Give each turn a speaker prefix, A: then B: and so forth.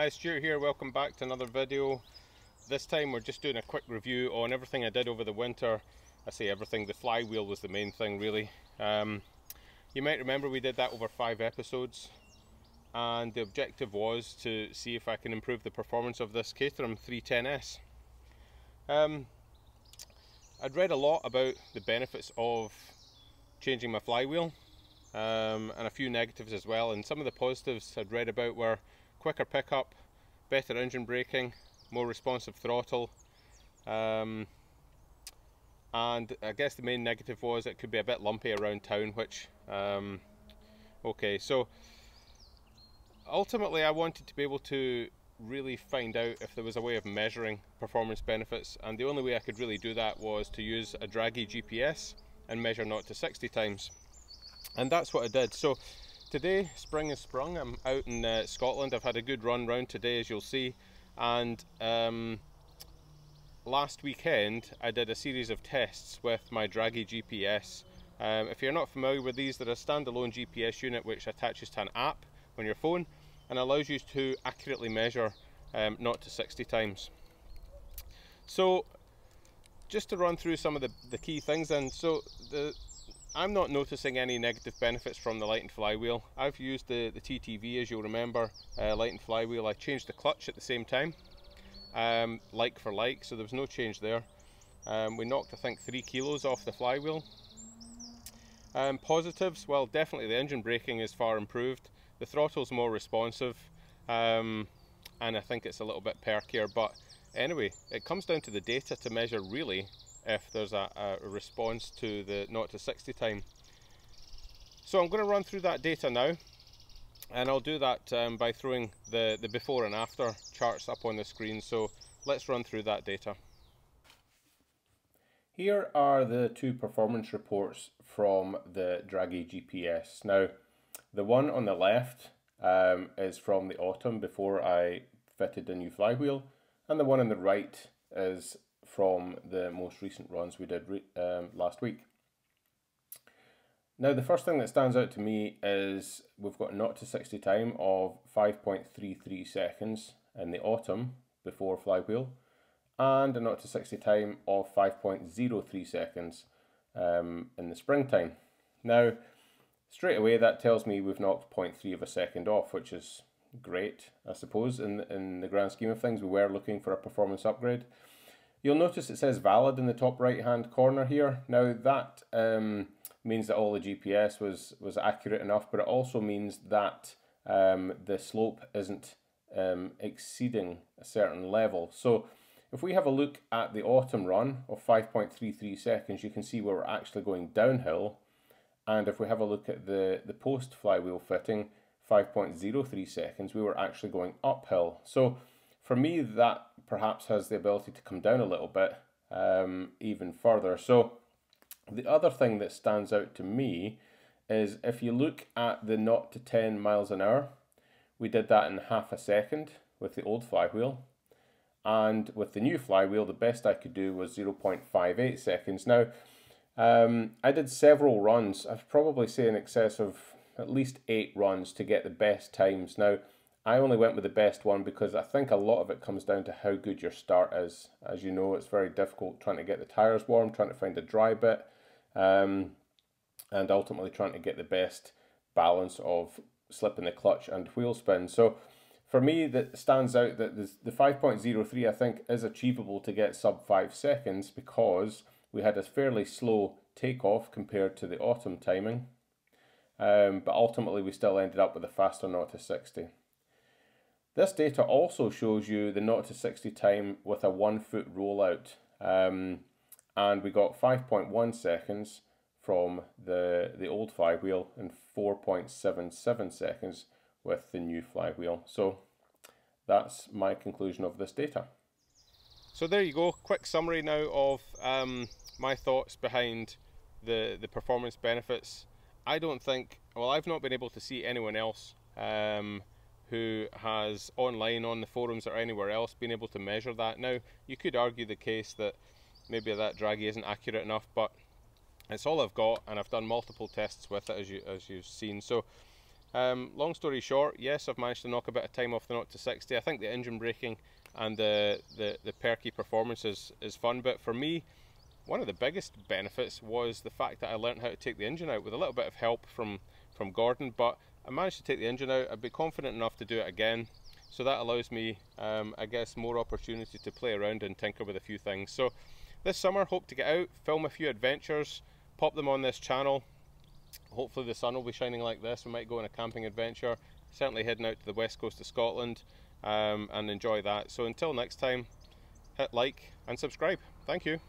A: guys, Stuart here, welcome back to another video. This time we're just doing a quick review on everything I did over the winter. I say everything, the flywheel was the main thing really. Um, you might remember we did that over five episodes and the objective was to see if I can improve the performance of this Caterham 310S. Um, I'd read a lot about the benefits of changing my flywheel um, and a few negatives as well and some of the positives I'd read about were quicker pickup, better engine braking, more responsive throttle. Um, and I guess the main negative was it could be a bit lumpy around town which um, okay so ultimately I wanted to be able to really find out if there was a way of measuring performance benefits. And the only way I could really do that was to use a Dragy GPS and measure 0 to 60 times. And that's what I did. So today spring has sprung. I'm out in uh, Scotland. I've had a good run round today as you'll see. And um, last weekend I did a series of tests with my Dragy GPS um, if you're not familiar with these they're a standalone GPS unit which attaches to an app on your phone and allows you to accurately measure um, 0 to 60 times. So just to run through some of the, the key things and so the I'm not noticing any negative benefits from the lightened flywheel. I've used the, the TTV as you'll remember, uh, lightened flywheel. I changed the clutch at the same time, um, like for like, so there was no change there. Um, we knocked I think three kilos off the flywheel. Um, positives, well definitely the engine braking is far improved. The throttle's more responsive um, and I think it's a little bit perkier but anyway it comes down to the data to measure really if there's a, a response to the 0 to 60 time. So I'm going to run through that data now and I'll do that um, by throwing the, the before and after charts up on the screen so let's run through that data. Here are the two performance reports from the Dragy GPS. Now the one on the left um, is from the autumn before I fitted the new flywheel, and the one on the right is from the most recent runs we did um, last week. Now the first thing that stands out to me is we've got not to 60 time of 5.33 seconds in the autumn before flywheel and a not to 60 time of 5.03 seconds um, in the springtime. Now Straight away that tells me we've knocked 0.3 of a second off, which is great, I suppose, in, in the grand scheme of things. We were looking for a performance upgrade. You'll notice it says valid in the top right hand corner here. Now that um, means that all the GPS was, was accurate enough, but it also means that um, the slope isn't um, exceeding a certain level. So if we have a look at the autumn run of 5.33 seconds, you can see where we're actually going downhill and if we have a look at the, the post flywheel fitting, 5.03 seconds, we were actually going uphill. So for me, that perhaps has the ability to come down a little bit um, even further. So the other thing that stands out to me is if you look at the 0 to 10 miles an hour, we did that in half a second with the old flywheel. And with the new flywheel, the best I could do was 0.58 seconds. Now, um, I did several runs. I'd probably say in excess of at least eight runs to get the best times. Now, I only went with the best one because I think a lot of it comes down to how good your start is. As you know, it's very difficult trying to get the tyres warm, trying to find a dry bit, um, and ultimately trying to get the best balance of slip in the clutch and wheel spin. So for me, that stands out that the 5.03 I think is achievable to get sub 5 seconds because we had a fairly slow takeoff compared to the autumn timing, um, but ultimately we still ended up with a faster 0 to 60. This data also shows you the 0 to 60 time with a one foot rollout, um, and we got 5.1 seconds from the, the old flywheel and 4.77 seconds with the new flywheel. So that's my conclusion of this data. So there you go, quick summary now of um, my thoughts behind the, the performance benefits. I don't think, well I've not been able to see anyone else um, who has online on the forums or anywhere else been able to measure that. Now you could argue the case that maybe that Dragy isn't accurate enough but it's all I've got and I've done multiple tests with it as, you, as you've seen. So Um, long story short, yes, I've managed to knock a bit of time off the 0 to 60. I think the engine braking and the, the, the perky performance is, is fun, but for me, one of the biggest benefits was the fact that I learned how to take the engine out with a little bit of help from, from Gordon, but I managed to take the engine out. I'd be confident enough to do it again. So that allows me, um, I guess, more opportunity to play around and tinker with a few things. So this summer, hope to get out, film a few adventures, pop them on this channel. Hopefully the sun will be shining like this. We might go on a camping adventure. Certainly heading out to the west coast of Scotland um, and enjoy that. So until next time, hit like and subscribe. Thank you.